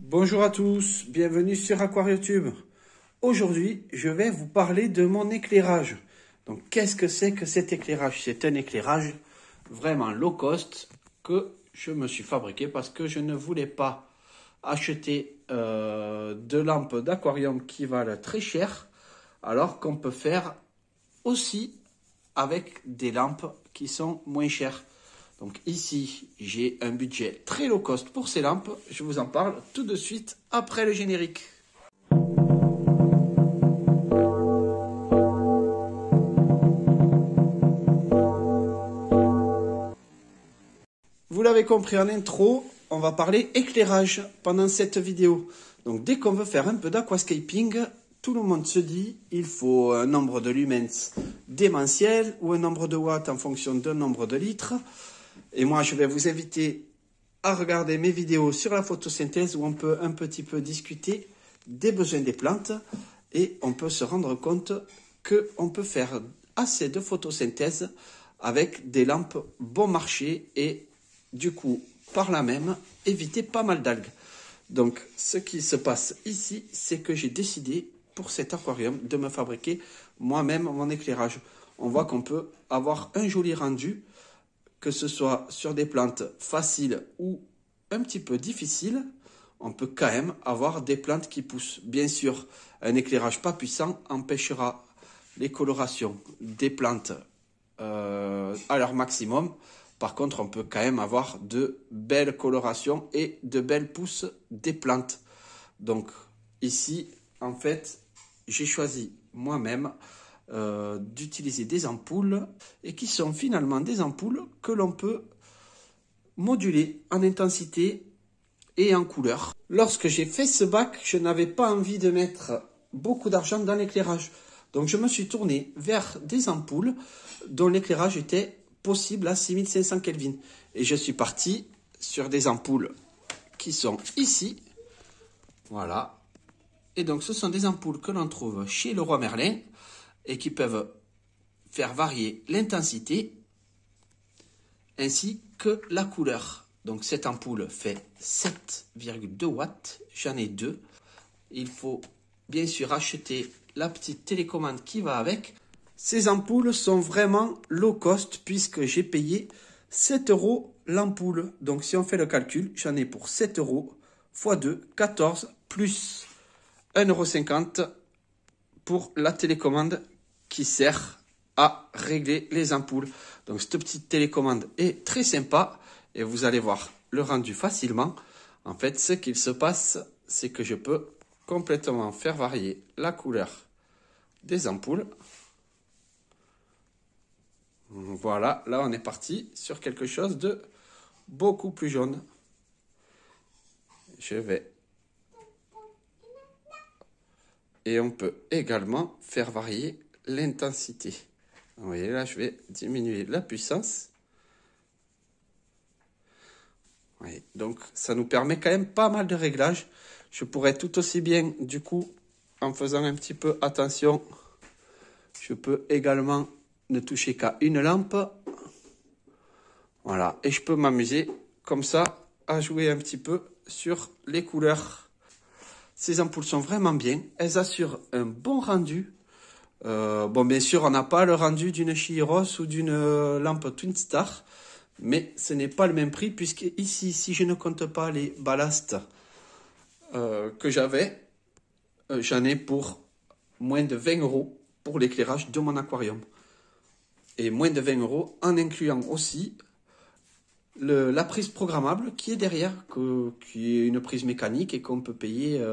Bonjour à tous, bienvenue sur AquarioTube. Aujourd'hui, je vais vous parler de mon éclairage. Donc, qu'est-ce que c'est que cet éclairage? C'est un éclairage vraiment low cost que je me suis fabriqué parce que je ne voulais pas acheter euh, de lampes d'aquarium qui valent très cher, alors qu'on peut faire aussi avec des lampes qui sont moins chères. Donc ici, j'ai un budget très low cost pour ces lampes. Je vous en parle tout de suite après le générique. Vous l'avez compris en intro, on va parler éclairage pendant cette vidéo. Donc dès qu'on veut faire un peu d'aquascaping, tout le monde se dit il faut un nombre de lumens démentiel ou un nombre de watts en fonction d'un nombre de litres. Et moi, je vais vous inviter à regarder mes vidéos sur la photosynthèse où on peut un petit peu discuter des besoins des plantes et on peut se rendre compte qu'on peut faire assez de photosynthèse avec des lampes bon marché et du coup, par là même, éviter pas mal d'algues. Donc, ce qui se passe ici, c'est que j'ai décidé pour cet aquarium de me fabriquer moi-même mon éclairage. On voit qu'on peut avoir un joli rendu que ce soit sur des plantes faciles ou un petit peu difficiles, on peut quand même avoir des plantes qui poussent. Bien sûr, un éclairage pas puissant empêchera les colorations des plantes euh, à leur maximum. Par contre, on peut quand même avoir de belles colorations et de belles pousses des plantes. Donc ici, en fait, j'ai choisi moi-même euh, d'utiliser des ampoules et qui sont finalement des ampoules que l'on peut moduler en intensité et en couleur. Lorsque j'ai fait ce bac, je n'avais pas envie de mettre beaucoup d'argent dans l'éclairage. Donc je me suis tourné vers des ampoules dont l'éclairage était possible à 6500 Kelvin. Et je suis parti sur des ampoules qui sont ici. Voilà. Et donc ce sont des ampoules que l'on trouve chez le roi Merlin et qui peuvent faire varier l'intensité ainsi que la couleur. Donc cette ampoule fait 7,2 watts, j'en ai deux. Il faut bien sûr acheter la petite télécommande qui va avec. Ces ampoules sont vraiment low cost puisque j'ai payé 7 euros l'ampoule. Donc si on fait le calcul, j'en ai pour 7 euros x 2, 14 plus 1,50 euros pour la télécommande qui sert à régler les ampoules. Donc cette petite télécommande est très sympa et vous allez voir le rendu facilement. En fait, ce qu'il se passe, c'est que je peux complètement faire varier la couleur des ampoules. Voilà, là on est parti sur quelque chose de beaucoup plus jaune. Je vais et on peut également faire varier l'intensité. Vous voyez là, je vais diminuer la puissance. donc ça nous permet quand même pas mal de réglages. Je pourrais tout aussi bien, du coup, en faisant un petit peu attention, je peux également ne toucher qu'à une lampe. Voilà, et je peux m'amuser comme ça à jouer un petit peu sur les couleurs. Ces ampoules sont vraiment bien, elles assurent un bon rendu euh, bon, bien sûr, on n'a pas le rendu d'une Chiros ou d'une euh, lampe Twin Star, mais ce n'est pas le même prix puisque ici, si je ne compte pas les ballasts euh, que j'avais, j'en ai pour moins de 20 euros pour l'éclairage de mon aquarium. Et moins de 20 euros en incluant aussi la prise programmable qui est derrière, qui est une prise mécanique et qu'on peut payer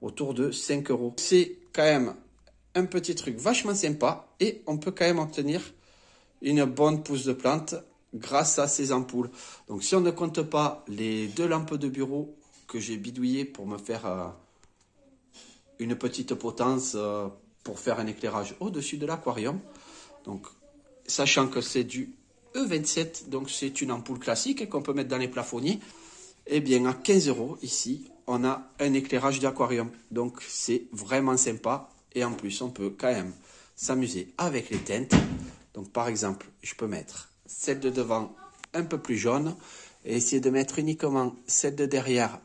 autour de 5 euros. C'est quand même un petit truc vachement sympa et on peut quand même obtenir une bonne pousse de plante grâce à ces ampoules. Donc si on ne compte pas les deux lampes de bureau que j'ai bidouillées pour me faire euh, une petite potence euh, pour faire un éclairage au-dessus de l'aquarium. Donc sachant que c'est du E27, donc c'est une ampoule classique qu'on peut mettre dans les plafonniers. Et eh bien à 15 euros ici, on a un éclairage d'aquarium. Donc c'est vraiment sympa et en plus, on peut quand même s'amuser avec les teintes. Donc par exemple, je peux mettre celle de devant un peu plus jaune et essayer de mettre uniquement celle de derrière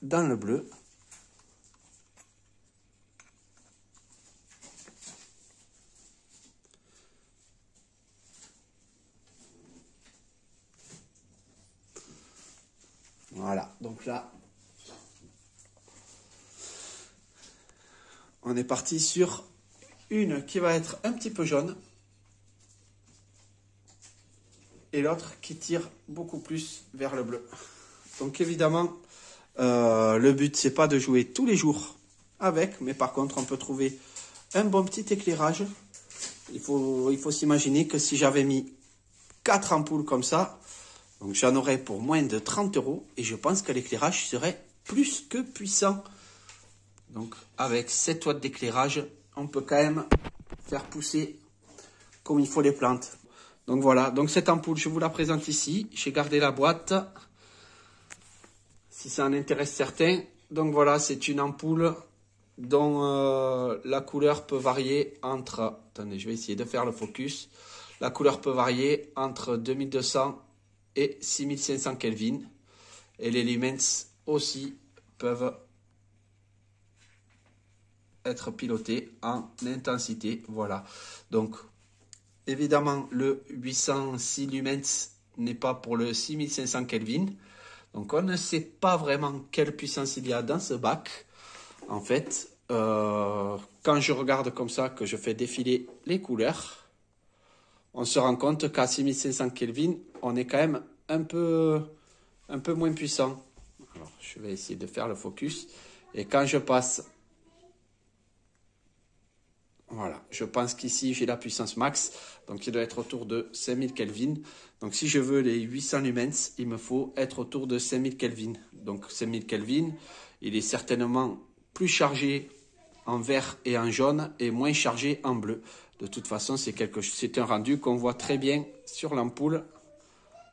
dans le bleu. Voilà, donc là, on est parti sur une qui va être un petit peu jaune et l'autre qui tire beaucoup plus vers le bleu. Donc évidemment, euh, le but c'est pas de jouer tous les jours avec, mais par contre on peut trouver un bon petit éclairage. Il faut, s'imaginer que si j'avais mis quatre ampoules comme ça, j'en aurais pour moins de 30 euros et je pense que l'éclairage serait plus que puissant. Donc avec cette watts d'éclairage, on peut quand même faire pousser comme il faut les plantes. Donc voilà, donc cette ampoule, je vous la présente ici. J'ai gardé la boîte, si ça en intéresse certains. Donc voilà, c'est une ampoule dont euh, la couleur peut varier entre... Attendez, je vais essayer de faire le focus. La couleur peut varier entre 2200 et 6500 Kelvin. Et les lumens aussi peuvent être pilotés en intensité. Voilà. Donc, Évidemment, le 806 lumens n'est pas pour le 6500 Kelvin. Donc on ne sait pas vraiment quelle puissance il y a dans ce bac. En fait, euh, quand je regarde comme ça, que je fais défiler les couleurs, on se rend compte qu'à 6500 Kelvin, on est quand même un peu, un peu moins puissant. Alors, je vais essayer de faire le focus. Et quand je passe voilà, je pense qu'ici j'ai la puissance max, donc il doit être autour de 5000 Kelvin. Donc si je veux les 800 lumens, il me faut être autour de 5000 Kelvin. Donc 5000 Kelvin, il est certainement plus chargé en vert et en jaune et moins chargé en bleu. De toute façon, c'est c'est un rendu qu'on voit très bien sur l'ampoule.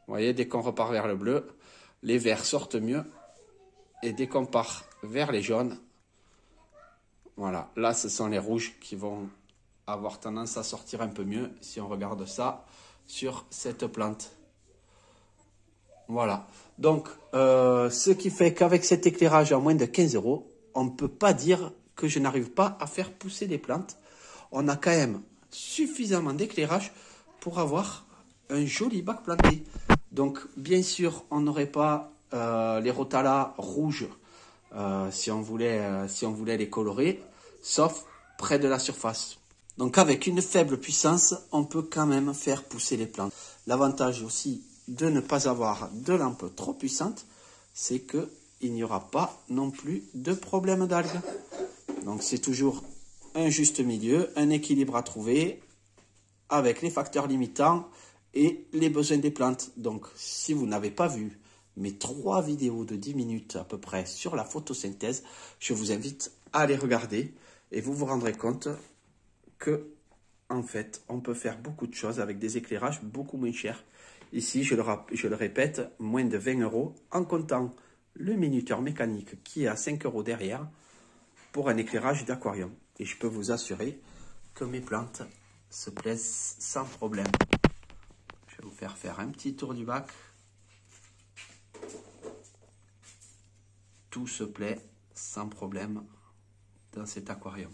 Vous voyez, dès qu'on repart vers le bleu, les verts sortent mieux. Et dès qu'on part vers les jaunes, voilà, là ce sont les rouges qui vont avoir tendance à sortir un peu mieux si on regarde ça sur cette plante. Voilà, donc euh, ce qui fait qu'avec cet éclairage à moins de 15 euros, on ne peut pas dire que je n'arrive pas à faire pousser des plantes. On a quand même suffisamment d'éclairage pour avoir un joli bac planté. Donc bien sûr, on n'aurait pas euh, les rotalas rouges euh, si, on voulait, si on voulait les colorer sauf près de la surface. Donc avec une faible puissance, on peut quand même faire pousser les plantes. L'avantage aussi de ne pas avoir de lampe trop puissante, c'est qu'il n'y aura pas non plus de problème d'algues. Donc c'est toujours un juste milieu, un équilibre à trouver avec les facteurs limitants et les besoins des plantes. Donc si vous n'avez pas vu mes trois vidéos de 10 minutes à peu près sur la photosynthèse, je vous invite à les regarder. Et vous vous rendrez compte que, en fait, on peut faire beaucoup de choses avec des éclairages beaucoup moins chers. Ici, je le, je le répète, moins de 20 euros en comptant le minuteur mécanique qui est à 5 euros derrière pour un éclairage d'aquarium. Et je peux vous assurer que mes plantes se plaisent sans problème. Je vais vous faire faire un petit tour du bac. Tout se plaît sans problème dans cet aquarium.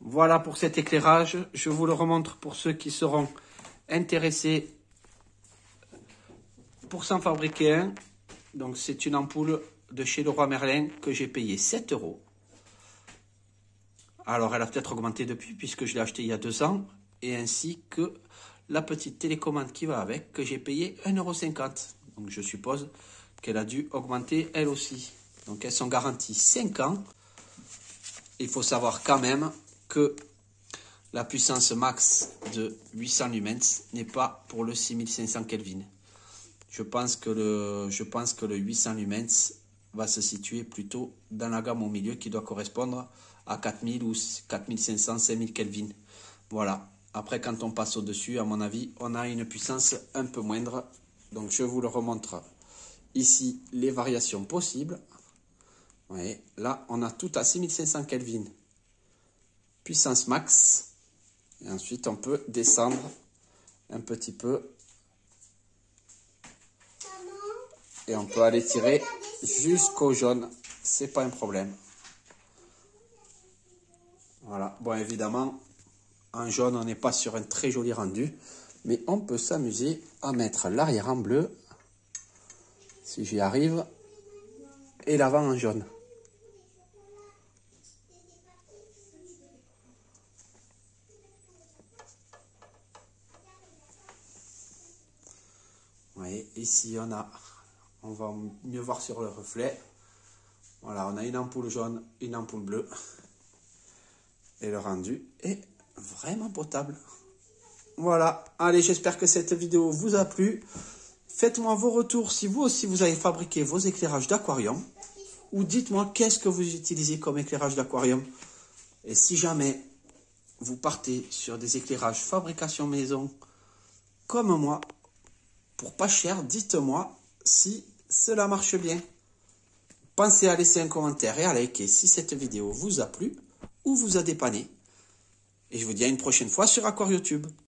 Voilà pour cet éclairage. Je vous le remontre pour ceux qui seront intéressés pour s'en fabriquer un. Donc c'est une ampoule de chez Leroy Merlin que j'ai payé 7 euros. Alors elle a peut-être augmenté depuis puisque je l'ai acheté il y a deux ans. Et ainsi que la petite télécommande qui va avec que j'ai payé 1,50 euros. Donc je suppose qu'elle a dû augmenter elle aussi. Donc elles sont garanties 5 ans. Il faut savoir quand même que la puissance max de 800 lumens n'est pas pour le 6500 Kelvin. Je pense que le, je pense que le 800 lumens va se situer plutôt dans la gamme au milieu qui doit correspondre à 4000 ou 4500, 5000 Kelvin. Voilà. Après, quand on passe au-dessus, à mon avis, on a une puissance un peu moindre. Donc, je vous le remontre ici les variations possibles là, on a tout à 6500 Kelvin. Puissance max. Et ensuite, on peut descendre un petit peu. Et on peut aller tirer jusqu'au jaune. C'est pas un problème. Voilà. Bon, évidemment, en jaune, on n'est pas sur un très joli rendu. Mais on peut s'amuser à mettre l'arrière en bleu. Si j'y arrive. Et l'avant en jaune. Voyez, ici on a, on va mieux voir sur le reflet. Voilà, on a une ampoule jaune, une ampoule bleue. Et le rendu est vraiment potable. Voilà, allez, j'espère que cette vidéo vous a plu. Faites-moi vos retours si vous aussi vous avez fabriqué vos éclairages d'aquarium. Ou dites-moi qu'est-ce que vous utilisez comme éclairage d'aquarium. Et si jamais vous partez sur des éclairages fabrication maison comme moi, pour pas cher, dites-moi si cela marche bien. Pensez à laisser un commentaire et à liker si cette vidéo vous a plu ou vous a dépanné. Et je vous dis à une prochaine fois sur AquarioTube.